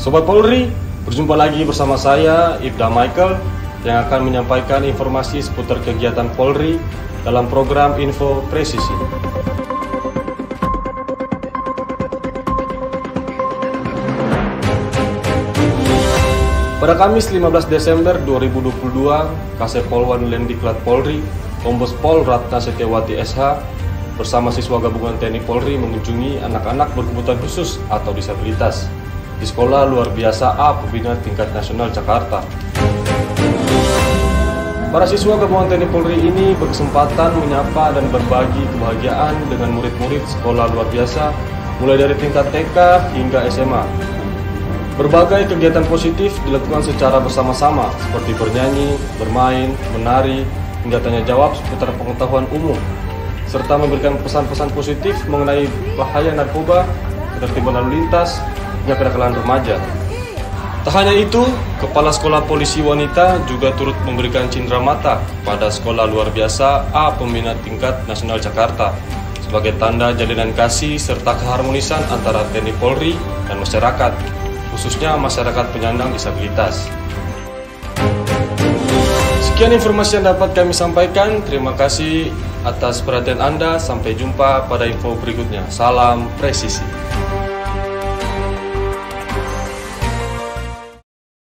Sobat Polri, berjumpa lagi bersama saya Ibda Michael yang akan menyampaikan informasi seputar kegiatan Polri dalam program Info Presisi. Pada Kamis 15 Desember 2022, Kasep Polwan Lendiklat Polri, Kombes Pol Ratna Setiawati SH, bersama siswa gabungan TNI Polri mengunjungi anak-anak berkebutuhan khusus atau disabilitas di Sekolah Luar Biasa A Pembina Tingkat Nasional Jakarta. Para siswa gabungan TNI Polri ini berkesempatan menyapa dan berbagi kebahagiaan dengan murid-murid sekolah luar biasa mulai dari tingkat TK hingga SMA. Berbagai kegiatan positif dilakukan secara bersama-sama seperti bernyanyi, bermain, menari, hingga tanya jawab seputar pengetahuan umum serta memberikan pesan-pesan positif mengenai bahaya narkoba, ketertiban lalu lintas, hingga kenakalan remaja. Tak hanya itu, Kepala Sekolah Polisi Wanita juga turut memberikan cindera mata pada Sekolah Luar Biasa A Pembina Tingkat Nasional Jakarta sebagai tanda jalinan kasih serta keharmonisan antara TNI Polri dan masyarakat, khususnya masyarakat penyandang disabilitas. Sekian informasi yang dapat kami sampaikan. Terima kasih atas perhatian Anda. Sampai jumpa pada info berikutnya. Salam presisi.